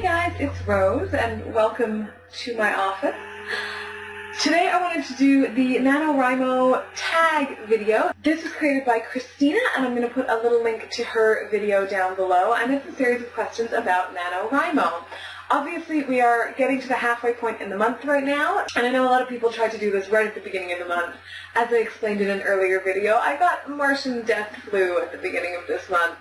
Hey guys, it's Rose and welcome to my office. Today I wanted to do the NaNoWriMo tag video. This was created by Kristina and I'm going to put a little link to her video down below and it's a series of questions about NaNoWriMo. Obviously we are getting to the halfway point in the month right now and I know a lot of people try to do this right at the beginning of the month. As I explained in an earlier video, I got Martian death flu at the beginning of this month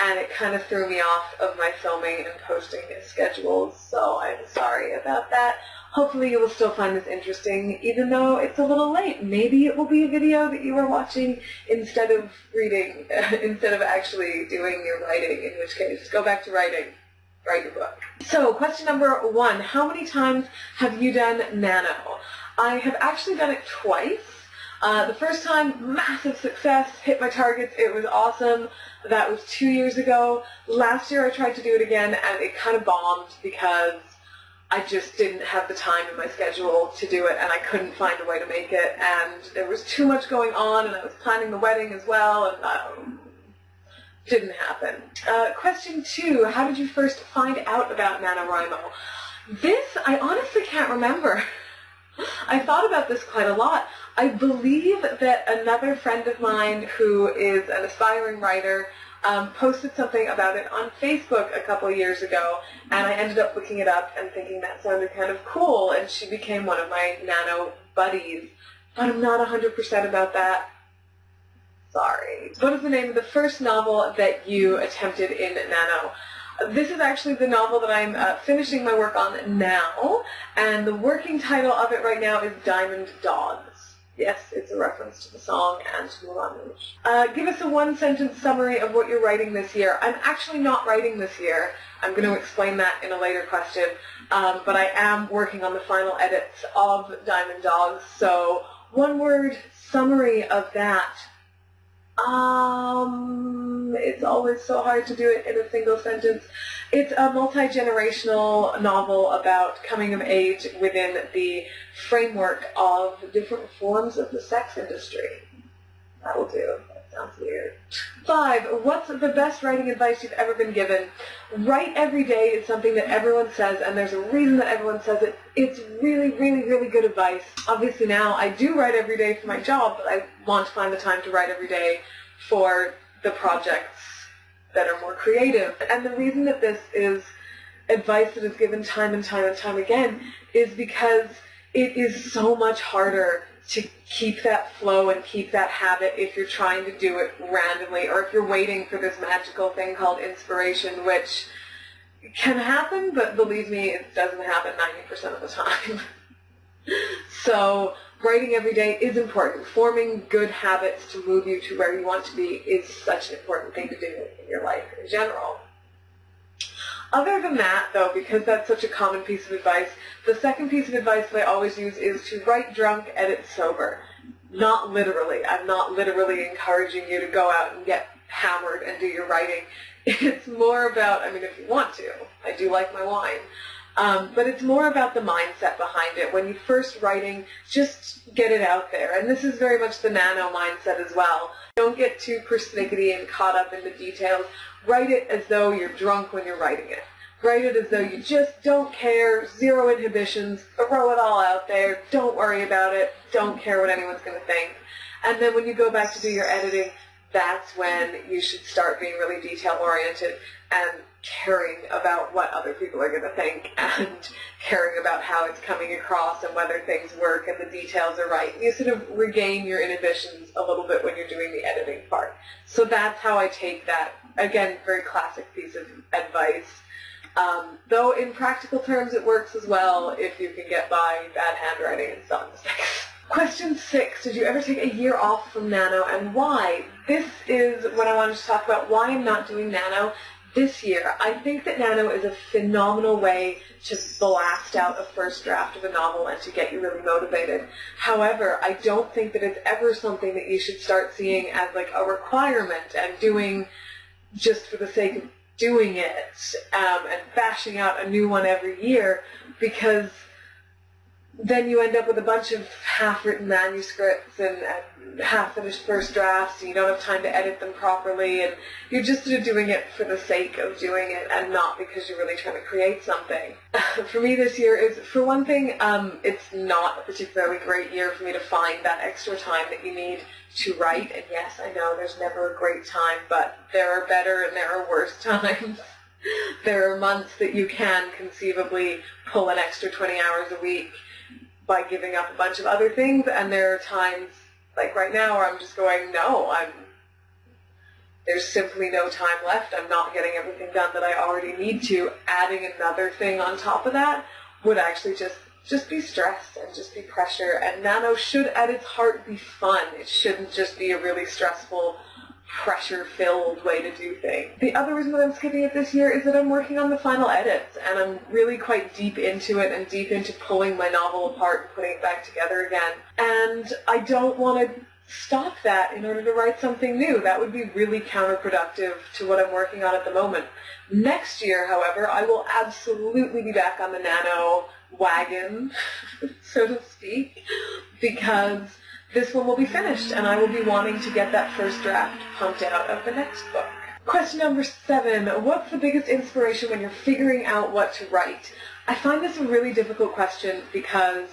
and it kind of threw me off of my filming and posting schedules, so I'm sorry about that. Hopefully you will still find this interesting, even though it's a little late. Maybe it will be a video that you are watching instead of reading, instead of actually doing your writing, in which case go back to writing. Write your book. So, question number one, how many times have you done Nano? I have actually done it twice. Uh, the first time, massive success, hit my targets, it was awesome. That was two years ago. Last year I tried to do it again and it kind of bombed because I just didn't have the time in my schedule to do it and I couldn't find a way to make it and there was too much going on and I was planning the wedding as well and um, didn't happen. Uh, question two, how did you first find out about NaNoWriMo? This, I honestly can't remember. I thought about this quite a lot. I believe that another friend of mine who is an aspiring writer um, posted something about it on Facebook a couple years ago, and I ended up looking it up and thinking that sounded kind of cool, and she became one of my nano buddies. But I'm not 100% about that. Sorry. What is the name of the first novel that you attempted in Nano? This is actually the novel that I'm uh, finishing my work on now, and the working title of it right now is Diamond Dogs. Yes, it's a reference to the song and to Moulin Rouge. Uh, give us a one-sentence summary of what you're writing this year. I'm actually not writing this year. I'm going to explain that in a later question, um, but I am working on the final edits of Diamond Dogs, so one word summary of that. Um, it's always so hard to do it in a single sentence. It's a multi-generational novel about coming of age within the framework of different forms of the sex industry. That will do. That sounds weird. Five, what's the best writing advice you've ever been given? Write every day is something that everyone says, and there's a reason that everyone says it. It's really, really, really good advice. Obviously now I do write every day for my job, but I want to find the time to write every day for the projects that are more creative. And the reason that this is advice that is given time and time and time again is because it is so much harder to keep that flow and keep that habit if you're trying to do it randomly or if you're waiting for this magical thing called inspiration, which can happen, but believe me, it doesn't happen 90% of the time. so writing every day is important. Forming good habits to move you to where you want to be is such an important thing to do in your life in general. Other than that, though, because that's such a common piece of advice, the second piece of advice that I always use is to write drunk, edit sober. Not literally. I'm not literally encouraging you to go out and get hammered and do your writing. It's more about, I mean, if you want to. I do like my wine. Um, but it's more about the mindset behind it. When you're first writing, just get it out there. And this is very much the nano mindset as well. Don't get too persnickety and caught up in the details. Write it as though you're drunk when you're writing it. Write it as though you just don't care, zero inhibitions, throw it all out there, don't worry about it, don't care what anyone's going to think. And then when you go back to do your editing, that's when you should start being really detail oriented and caring about what other people are going to think and caring about how it's coming across and whether things work and the details are right. You sort of regain your inhibitions a little bit when you're doing the editing part. So that's how I take that, again, very classic piece of advice. Um, though in practical terms it works as well if you can get by bad handwriting and spelling mistakes. Question six, did you ever take a year off from Nano and why? This is what I wanted to talk about why I'm not doing Nano this year. I think that Nano is a phenomenal way to blast out a first draft of a novel and to get you really motivated. However, I don't think that it's ever something that you should start seeing as like a requirement and doing just for the sake of doing it um, and bashing out a new one every year because then you end up with a bunch of half-written manuscripts and, and half-finished first drafts, and you don't have time to edit them properly, and you're just sort of doing it for the sake of doing it and not because you're really trying to create something. for me this year is, for one thing, um, it's not a particularly great year for me to find that extra time that you need to write, and yes, I know there's never a great time, but there are better and there are worse times. there are months that you can conceivably pull an extra 20 hours a week by giving up a bunch of other things, and there are times, like right now, where I'm just going, no, I'm, there's simply no time left. I'm not getting everything done that I already need to. Adding another thing on top of that would actually just just be stress and just be pressure. And Nano should, at its heart, be fun. It shouldn't just be a really stressful pressure-filled way to do things. The other reason that I'm skipping it this year is that I'm working on the final edits, and I'm really quite deep into it and deep into pulling my novel apart and putting it back together again. And I don't want to stop that in order to write something new. That would be really counterproductive to what I'm working on at the moment. Next year, however, I will absolutely be back on the Nano wagon, so to speak, because this one will be finished, and I will be wanting to get that first draft pumped out of the next book. Question number seven. What's the biggest inspiration when you're figuring out what to write? I find this a really difficult question because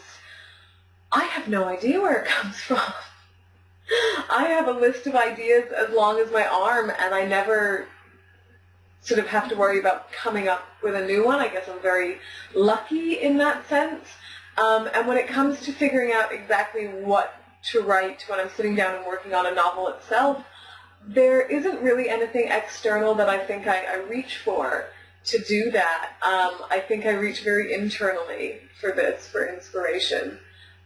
I have no idea where it comes from. I have a list of ideas as long as my arm, and I never sort of have to worry about coming up with a new one. I guess I'm very lucky in that sense. Um, and when it comes to figuring out exactly what to write when I'm sitting down and working on a novel itself, there isn't really anything external that I think I, I reach for to do that. Um, I think I reach very internally for this, for inspiration.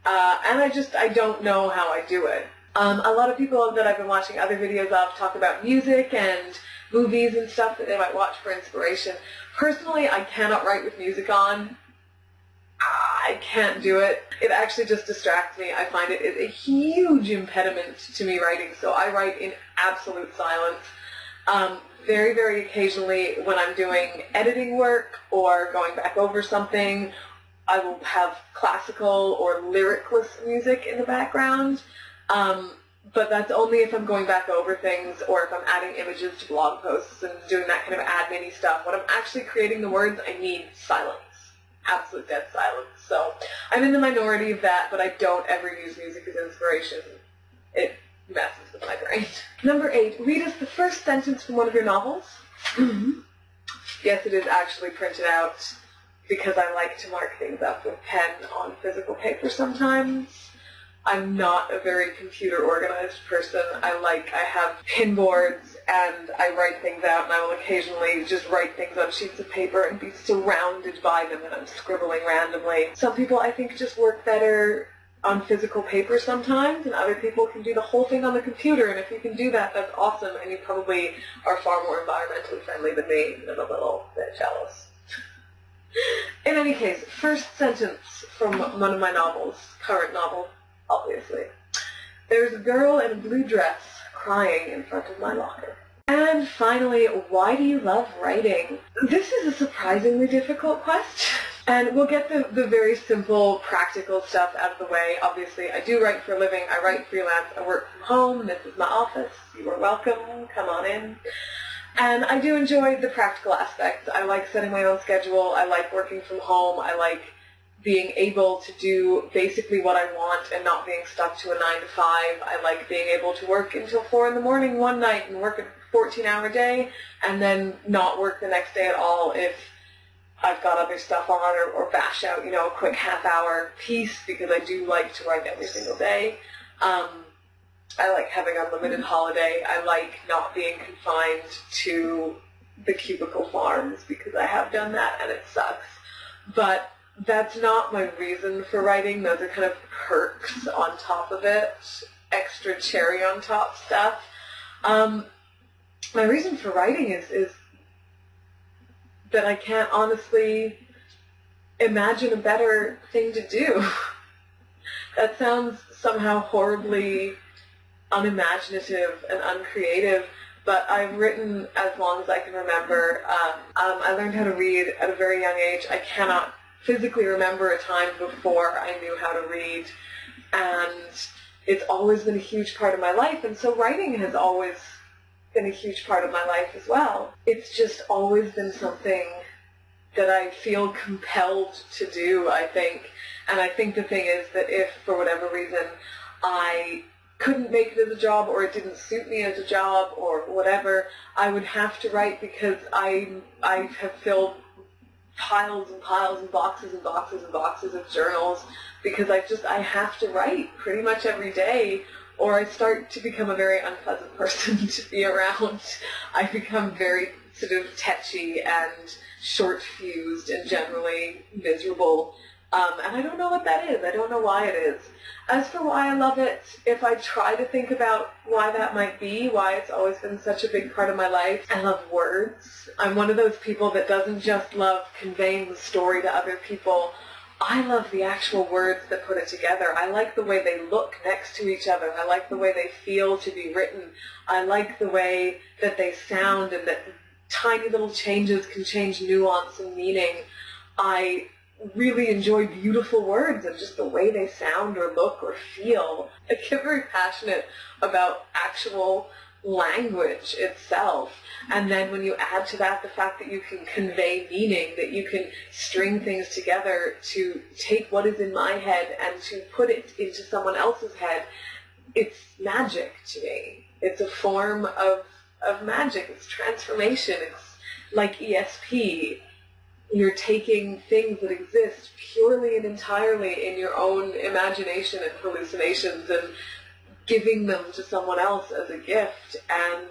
Uh, and I just, I don't know how I do it. Um, a lot of people that I've been watching other videos of talk about music and movies and stuff that they might watch for inspiration. Personally, I cannot write with music on. I can't do it. It actually just distracts me. I find it is a huge impediment to me writing, so I write in absolute silence. Um, very, very occasionally when I'm doing editing work or going back over something, I will have classical or lyricless music in the background. Um, but that's only if I'm going back over things or if I'm adding images to blog posts and doing that kind of admin stuff. When I'm actually creating the words, I need silence absolute dead silence. So I'm in the minority of that, but I don't ever use music as inspiration. It messes with my brain. Number eight, read us the first sentence from one of your novels. Mm-hmm. Yes, it is actually printed out because I like to mark things up with pen on physical paper sometimes. I'm not a very computer organized person. I like, I have pin boards and I write things out and I will occasionally just write things on sheets of paper and be surrounded by them and I'm scribbling randomly. Some people I think just work better on physical paper sometimes and other people can do the whole thing on the computer and if you can do that, that's awesome and you probably are far more environmentally friendly than me and I'm a little bit jealous. In any case, first sentence from one of my novels, current novel, obviously. There's a girl in a blue dress crying in front of my locker. And finally, why do you love writing? This is a surprisingly difficult question. And we'll get the, the very simple, practical stuff out of the way. Obviously, I do write for a living. I write freelance. I work from home. This is my office. You are welcome. Come on in. And I do enjoy the practical aspects. I like setting my own schedule. I like working from home. I like being able to do basically what I want and not being stuck to a 9 to 5. I like being able to work until 4 in the morning one night and work a 14-hour day and then not work the next day at all if I've got other stuff on or, or bash out, you know, a quick half-hour piece because I do like to write every single day. Um, I like having unlimited holiday. I like not being confined to the cubicle farms because I have done that and it sucks. But that's not my reason for writing. Those are kind of perks on top of it, extra cherry on top stuff. Um, my reason for writing is, is that I can't honestly imagine a better thing to do. that sounds somehow horribly unimaginative and uncreative, but I've written as long as I can remember. Um, um, I learned how to read at a very young age. I cannot physically remember a time before I knew how to read, and it's always been a huge part of my life, and so writing has always been a huge part of my life as well. It's just always been something that I feel compelled to do, I think. And I think the thing is that if, for whatever reason, I couldn't make it as a job or it didn't suit me as a job or whatever, I would have to write because I, I have filled piles and piles and boxes and boxes and boxes of journals because I just, I have to write pretty much every day or I start to become a very unpleasant person to be around. I become very sort of tetchy and short-fused and generally miserable. Um, and I don't know what that is. I don't know why it is. As for why I love it, if I try to think about why that might be, why it's always been such a big part of my life, I love words. I'm one of those people that doesn't just love conveying the story to other people. I love the actual words that put it together. I like the way they look next to each other. I like the way they feel to be written. I like the way that they sound and that tiny little changes can change nuance and meaning. I really enjoy beautiful words and just the way they sound or look or feel. I get very passionate about actual language itself. And then when you add to that the fact that you can convey meaning, that you can string things together to take what is in my head and to put it into someone else's head, it's magic to me. It's a form of, of magic. It's transformation. It's like ESP you're taking things that exist purely and entirely in your own imagination and hallucinations and giving them to someone else as a gift. And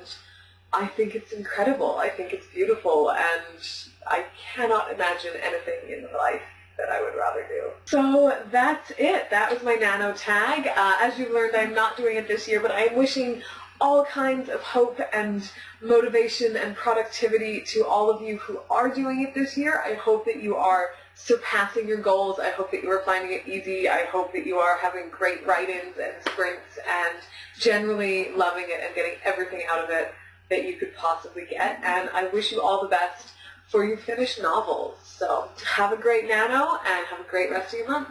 I think it's incredible. I think it's beautiful. And I cannot imagine anything in life that I would rather do. So that's it. That was my nano tag. Uh, as you've learned, I'm not doing it this year, but I am wishing all kinds of hope and motivation and productivity to all of you who are doing it this year. I hope that you are surpassing your goals. I hope that you are finding it easy. I hope that you are having great write-ins and sprints and generally loving it and getting everything out of it that you could possibly get. And I wish you all the best for your finished novels. So have a great nano and have a great rest of your month.